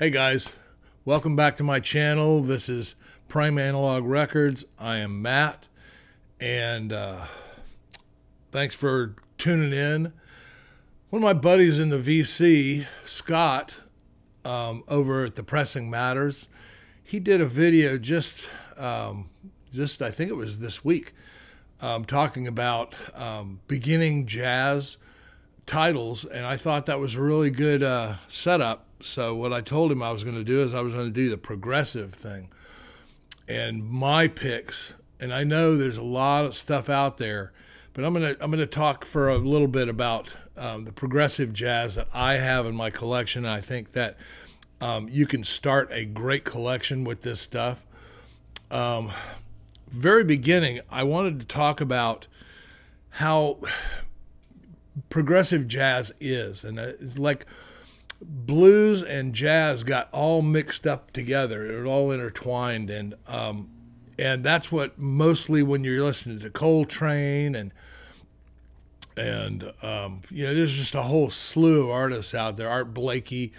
Hey guys, welcome back to my channel. This is Prime Analog Records. I am Matt, and uh, thanks for tuning in. One of my buddies in the VC, Scott, um, over at the Pressing Matters, he did a video just, um, just I think it was this week, um, talking about um, beginning jazz titles, and I thought that was a really good uh, setup so what I told him I was going to do is I was going to do the progressive thing. And my picks, and I know there's a lot of stuff out there, but I'm gonna I'm gonna talk for a little bit about um, the progressive jazz that I have in my collection. I think that um, you can start a great collection with this stuff. Um, very beginning, I wanted to talk about how progressive jazz is, and it's like blues and jazz got all mixed up together. It all intertwined, and um, and that's what mostly when you're listening to Coltrane and and um, you know there's just a whole slew of artists out there. Art Blakey,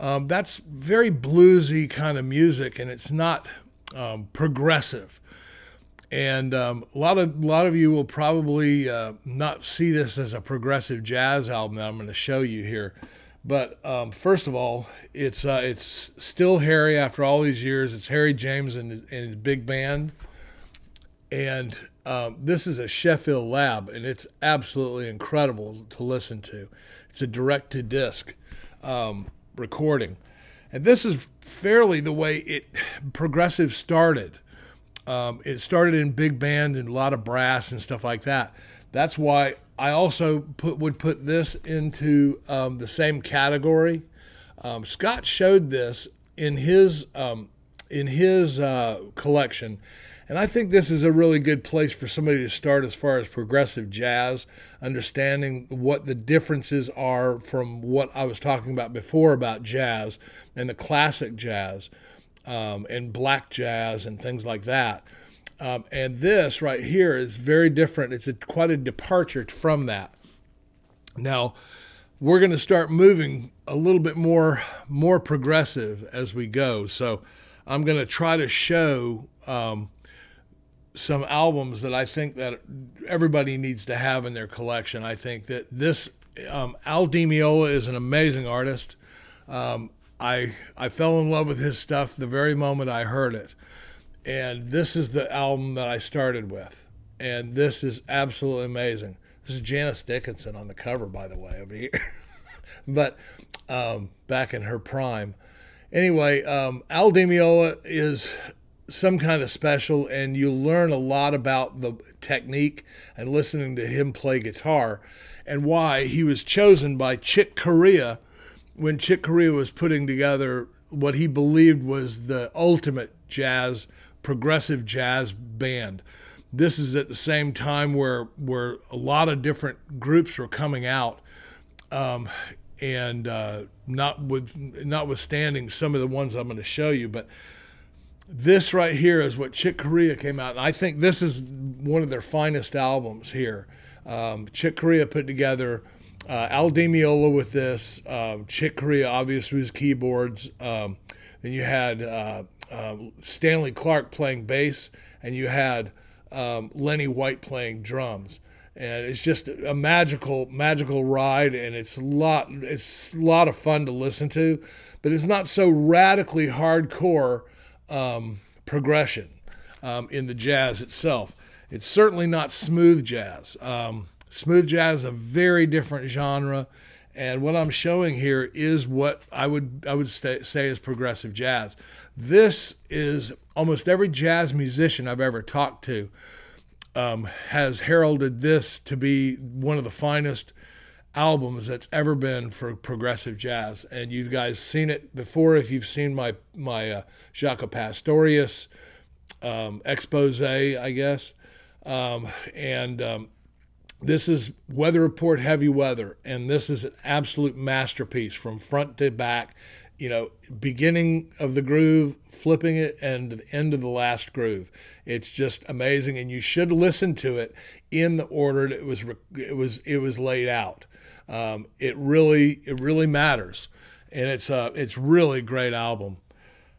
um, that's very bluesy kind of music, and it's not um, progressive. And um, a lot of a lot of you will probably uh, not see this as a progressive jazz album that I'm going to show you here. But um, first of all, it's uh, it's still Harry after all these years. It's Harry James and, and his big band, and um, this is a Sheffield Lab, and it's absolutely incredible to listen to. It's a direct to disc um, recording, and this is fairly the way it progressive started. Um, it started in big band and a lot of brass and stuff like that. That's why I also put would put this into um, the same category. Um, Scott showed this in his um, in his uh, collection, and I think this is a really good place for somebody to start as far as progressive jazz, understanding what the differences are from what I was talking about before about jazz and the classic jazz um, and black jazz and things like that. Um, and this right here is very different. It's a, quite a departure from that. Now, we're going to start moving a little bit more more progressive as we go. So, I'm going to try to show um, some albums that I think that everybody needs to have in their collection. I think that this um, Al Di Meola is an amazing artist. Um, I I fell in love with his stuff the very moment I heard it and this is the album that I started with, and this is absolutely amazing. This is Janice Dickinson on the cover, by the way, over here, but um, back in her prime. Anyway, um, Al Di is some kind of special, and you learn a lot about the technique and listening to him play guitar, and why he was chosen by Chick Corea when Chick Corea was putting together what he believed was the ultimate jazz progressive jazz band. This is at the same time where where a lot of different groups were coming out, um, and uh, not with notwithstanding some of the ones I'm going to show you, but this right here is what Chick Corea came out, and I think this is one of their finest albums here. Um, Chick Corea put together uh, Al Di Meola with this, uh, Chick Corea obviously was keyboards. Um, then you had uh, uh, Stanley Clarke playing bass, and you had um, Lenny White playing drums. And it's just a magical, magical ride, and it's a lot. It's a lot of fun to listen to, but it's not so radically hardcore um, progression um, in the jazz itself. It's certainly not smooth jazz. Um, smooth jazz is a very different genre and what I'm showing here is what I would I would say is progressive jazz. This is almost every jazz musician I've ever talked to um, has heralded this to be one of the finest albums that's ever been for progressive jazz. And you guys seen it before if you've seen my my uh, Jaco Pastorius um, expose, I guess. Um, and um, this is Weather Report Heavy Weather, and this is an absolute masterpiece from front to back. You know, beginning of the groove, flipping it, and the end of the last groove. It's just amazing, and you should listen to it in the order that it was it was it was laid out. Um, it really it really matters, and it's uh, it's really great album.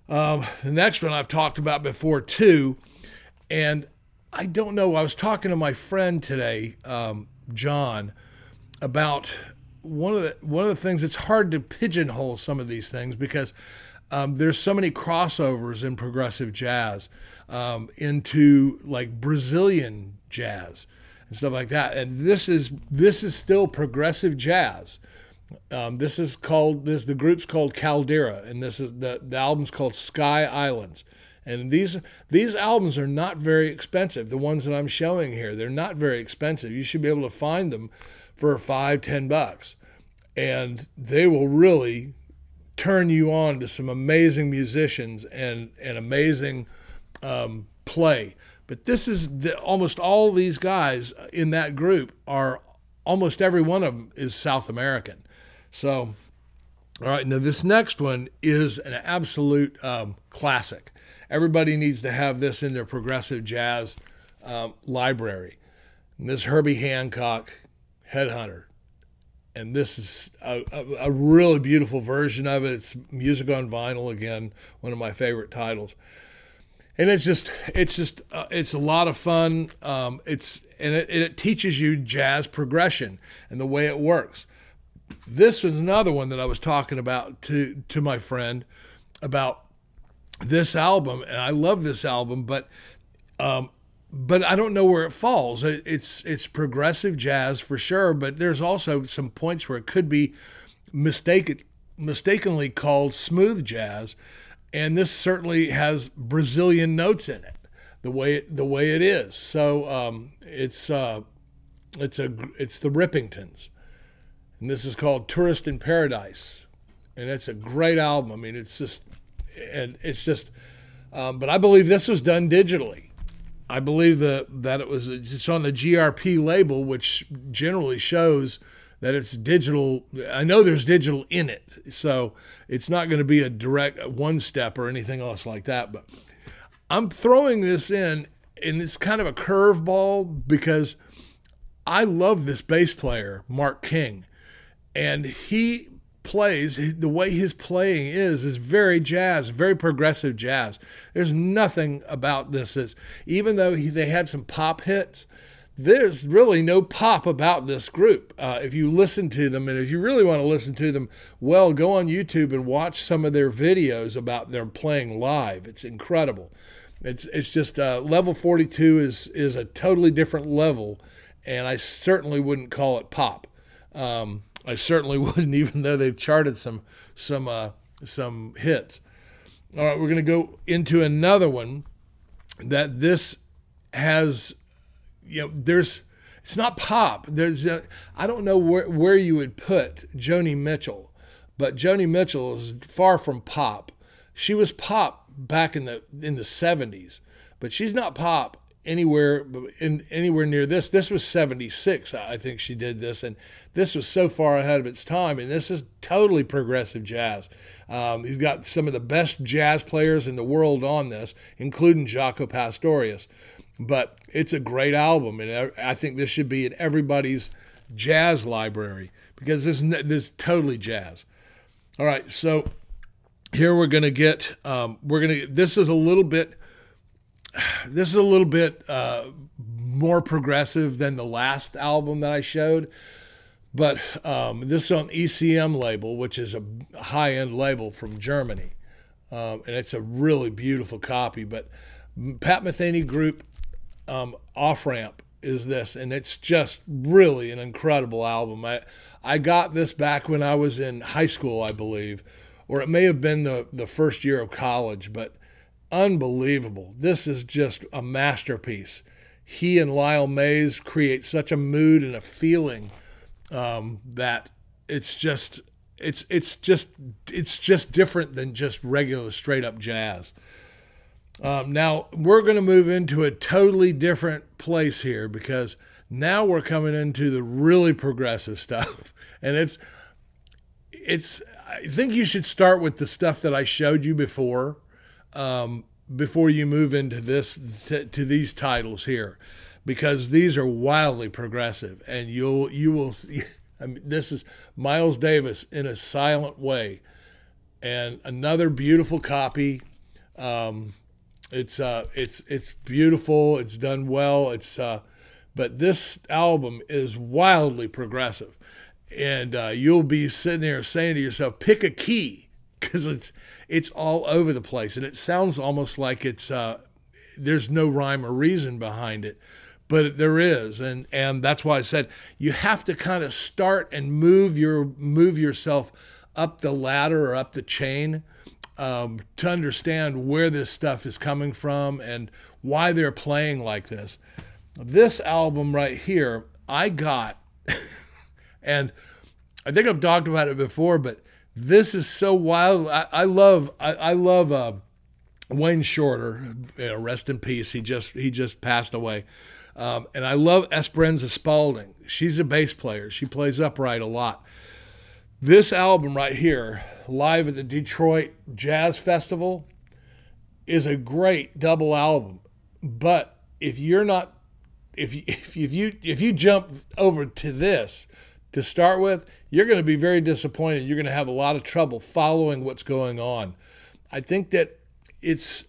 Um, the next one I've talked about before too, and I don't know. I was talking to my friend today, um, John, about one of the one of the things. It's hard to pigeonhole some of these things because um, there's so many crossovers in progressive jazz um, into like Brazilian jazz and stuff like that. And this is this is still progressive jazz. Um, this is called this the group's called Caldera, and this is the the album's called Sky Islands. And these these albums are not very expensive. The ones that I'm showing here, they're not very expensive. You should be able to find them for five, ten bucks, and they will really turn you on to some amazing musicians and and amazing um, play. But this is the, almost all these guys in that group are almost every one of them is South American. So, all right, now this next one is an absolute um, classic. Everybody needs to have this in their progressive jazz um, library. And this Herbie Hancock Headhunter. And this is a, a, a, really beautiful version of it. It's music on vinyl again, one of my favorite titles. And it's just, it's just, uh, it's a lot of fun. Um, it's and it, it teaches you jazz progression and the way it works this was another one that I was talking about to to my friend about this album, and I love this album, but um, but I don't know where it falls. It, it's it's progressive jazz for sure, but there's also some points where it could be mistaken mistakenly called smooth jazz, and this certainly has Brazilian notes in it, the way it, the way it is. So um, it's uh, it's a it's the Rippingtons and this is called Tourist in Paradise, and it's a great album. I mean, it's just, and it's just, um, but I believe this was done digitally. I believe that that it was it's on the GRP label, which generally shows that it's digital. I know there's digital in it, so it's not going to be a direct one step or anything else like that. But I'm throwing this in, and it's kind of a curveball because I love this bass player, Mark King and he plays the way his playing is is very jazz very progressive jazz. There's nothing about this is even though he, they had some pop hits there's really no pop about this group. Uh, if you listen to them and if you really want to listen to them well go on youtube and watch some of their videos about their playing live. It's incredible. It's it's just uh, level 42 is is a totally different level and i certainly wouldn't call it pop. Um, I certainly wouldn't, even though they've charted some some uh, some hits. All right, we're going to go into another one that this has. You know, there's it's not pop. There's a, I don't know where where you would put Joni Mitchell, but Joni Mitchell is far from pop. She was pop back in the in the 70s, but she's not pop anywhere in anywhere near this. This was 76, I think she did this, and this was so far ahead of its time. And this is totally progressive jazz. Um, he's got some of the best jazz players in the world on this, including Jaco Pastorius. But it's a great album, and I think this should be in everybody's jazz library because this this is totally jazz. All right, so here we're gonna get um, we're gonna this is a little bit this is a little bit uh, more progressive than the last album that I showed. But um, this is on ECM label, which is a high end label from Germany. Um, and it's a really beautiful copy. But Pat Metheny Group um, Off Ramp is this, and it's just really an incredible album. I, I got this back when I was in high school, I believe, or it may have been the, the first year of college, but unbelievable. This is just a masterpiece. He and Lyle Mays create such a mood and a feeling um, that it's just it's it's just it's just different than just regular straight up jazz. Um, now we're going to move into a totally different place here because now we're coming into the really progressive stuff, and it's it's. I think you should start with the stuff that I showed you before um, before you move into this to, these titles here, because these are wildly progressive, and you'll you will. I mean, this is Miles Davis in a silent way. and another beautiful copy. Um, it's uh, it's it's beautiful. It's done well. It's uh, but this album is wildly progressive, and uh, you'll be sitting there saying to yourself, "Pick a key," because it's it's all over the place, and it sounds almost like it's uh, there's no rhyme or reason behind it but there is and and that's why I said you have to kind of start and move your move yourself up the ladder or up the chain um, to understand where this stuff is coming from and why they're playing like this. This album right here, I got, and I think I've talked about it before, but this is so wild. I, I love I, I love uh, Wayne Shorter. You know, rest in peace. He just he just passed away. Um, and I love Esperanza Spalding. She's a bass player. She plays upright a lot. This album right here, live at the Detroit Jazz Festival, is a great double album. But if you're not, if you, if you, if you, if you jump over to this to start with, you're going to be very disappointed. You're going to have a lot of trouble following what's going on. I think that it's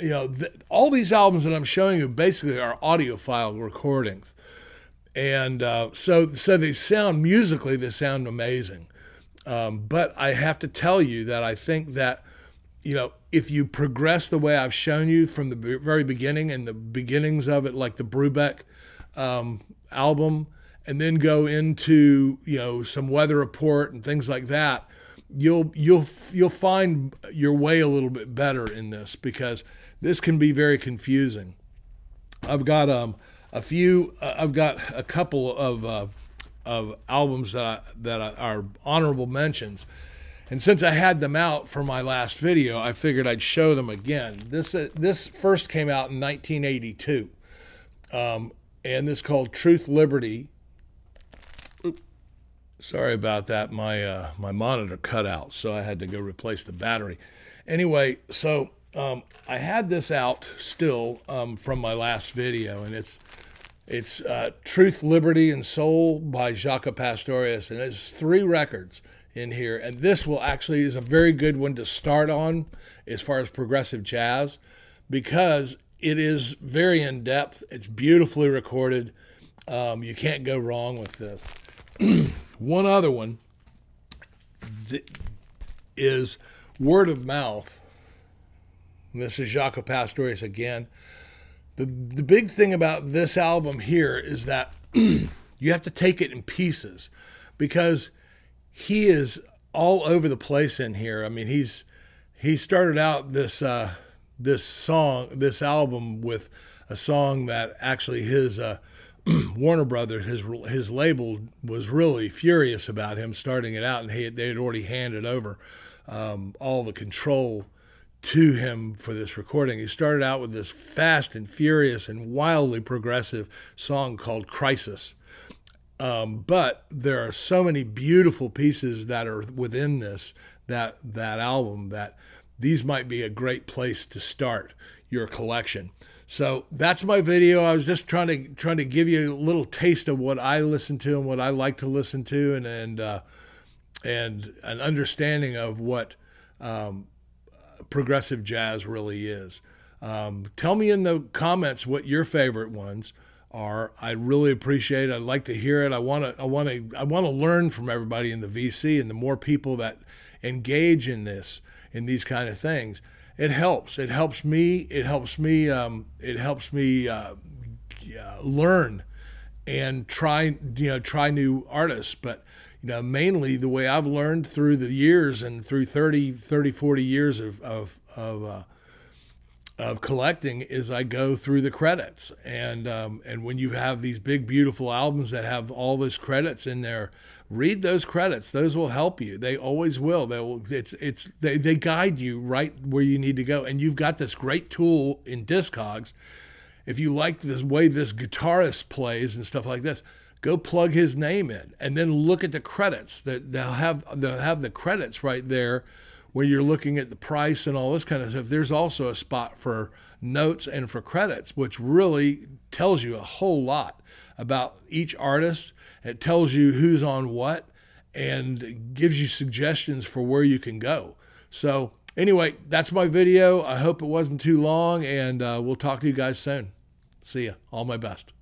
you know, th- all these albums that I'm showing you basically are audiophile recordings, and uh, so so they sound musically they sound amazing. Um, but I have to tell you that I think that you know if you progress the way I've shown you from the very beginning and the beginnings of it, like the Brubeck um, album, and then go into you know some weather report and things like that, you'll you'll you'll find your way a little bit better in this because this can be very confusing. I've got um, a few. Uh, I've got a couple of uh, of albums that I, that I, are honorable mentions, and since I had them out for my last video, I figured I'd show them again. This uh, this first came out in 1982, um, and this called Truth Liberty. Sorry about that. My uh, my monitor cut out, so I had to go replace the battery. Anyway, so um, I had this out still um, from my last video, and it's it's uh, Truth, Liberty, and Soul by Jaco Pastorius, and it's three records in here. And this will actually is a very good one to start on as far as progressive jazz because it is very in depth. It's beautifully recorded. Um, you can't go wrong with this. one other one is Word of Mouth this is Jaco Pastorius again. The, the big thing about this album here is that you have to take it in pieces because he is all over the place in here. I mean, he's he started out this uh, this song, this album with a song that actually his uh, Warner Brothers, his his label was really furious about him starting it out, and he, they had already handed over um, all the control to him for this recording. He started out with this fast and furious and wildly progressive song called Crisis. Um, but there are so many beautiful pieces that are within this that that album that these might be a great place to start your collection. So that's my video. I was just trying to trying to give you a little taste of what I listen to and what I like to listen to, and and uh, and an understanding of what um, progressive jazz really is. Um, tell me in the comments what your favorite ones are. I really appreciate it. I'd like to hear it. I want to I want to I want to learn from everybody in the VC and the more people that engage in this in these kind of things, it helps. It helps me. It helps me. Um, it helps me uh, learn and try you know try new artists. But you know, mainly the way I've learned through the years and through 30, 30 40 years of, of, of, uh, of collecting is I go through the credits. And, um, and when you have these big, beautiful albums that have all those credits in there, read those credits. Those will help you. They always will. They will, it's, it's, they, they guide you right where you need to go. And you've got this great tool in Discogs. If you like the way this guitarist plays and stuff like this, go plug his name in and then look at the credits that they'll have they'll have the credits right there where you're looking at the price and all this kind of stuff there's also a spot for notes and for credits which really tells you a whole lot about each artist it tells you who's on what and gives you suggestions for where you can go So anyway, that's my video. I hope it wasn't too long, and uh, we'll talk to you guys soon. See ya. All my best.